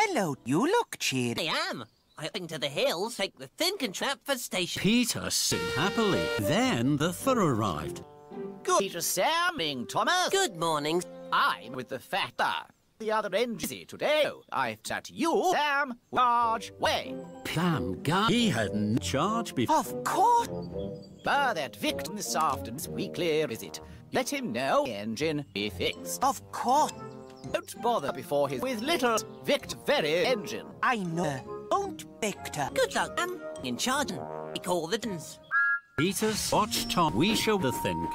Hello, you look cheery. I am. I think to the hills, take the thinking trap for station. Peter said happily. Then the fur arrived. Good Peter Sam, Thomas. Good morning. I'm with the factor. The other end busy today. I've sat you, Sam, large way. Clam guy. He hadn't charged before. Of course. But that victim this afternoon's weekly visit. Let him know the engine be fixed. Of course. Don't bother before his with little Victor very engine. I know. Don't, Victor. Good luck, I'm in charge. We call the dance. Peter watch Tom. We show the thing.